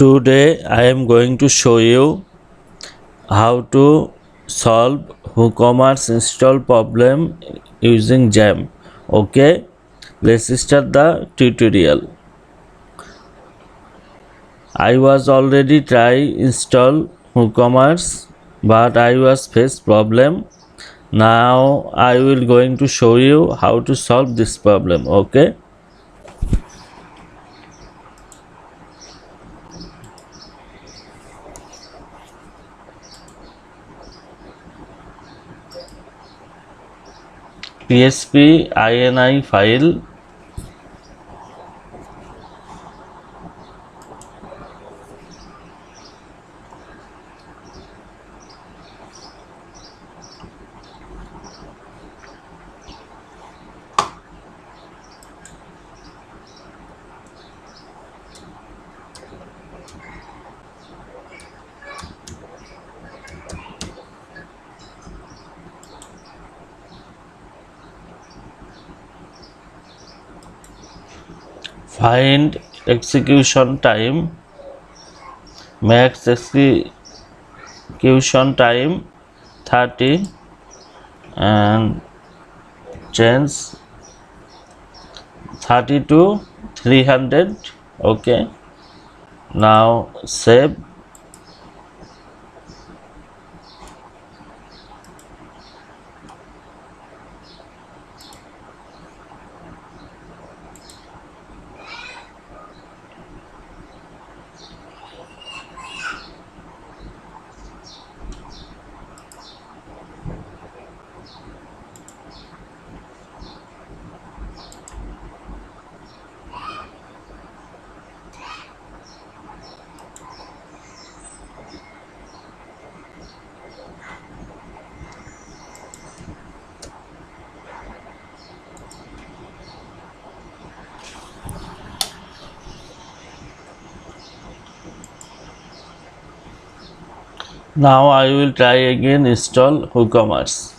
today I am going to show you how to solve WooCommerce install problem using Jam okay let's start the tutorial I was already try install WooCommerce but I was face problem now I will going to show you how to solve this problem okay PHP INI file Find execution time, max execution time 30 and change 30 to 300. Okay, now save. Now I will try again install WooCommerce.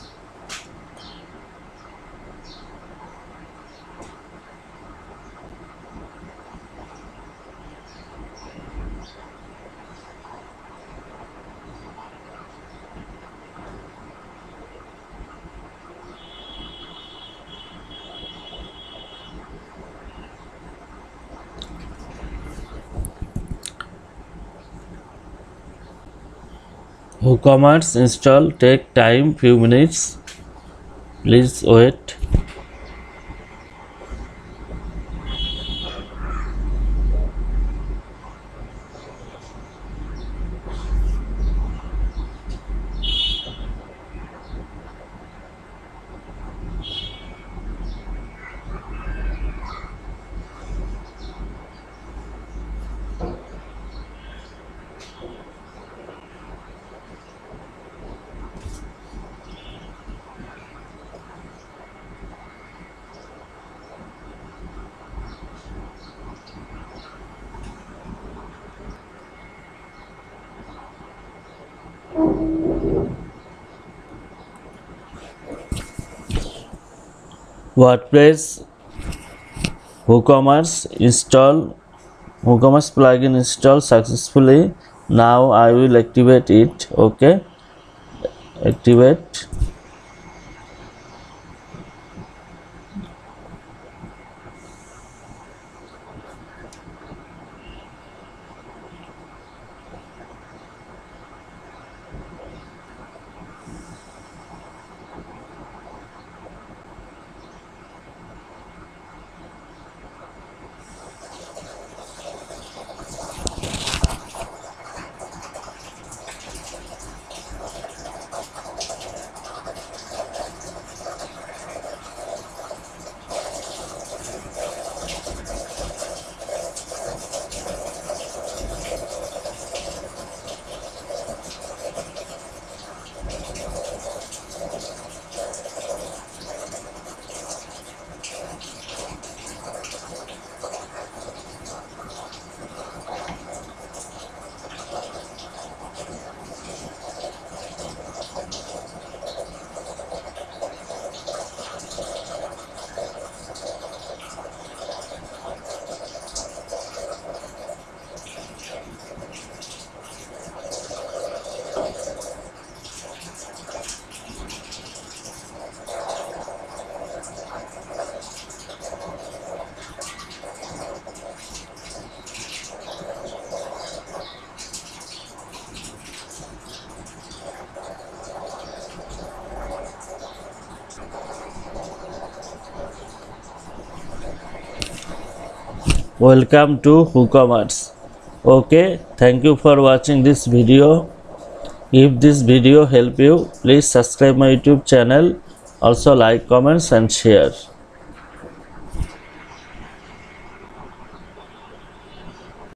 WooCommerce install take time few minutes please wait WordPress WooCommerce install WooCommerce plugin installed successfully now I will activate it okay activate welcome to woocommerce okay thank you for watching this video if this video help you please subscribe my youtube channel also like comments and share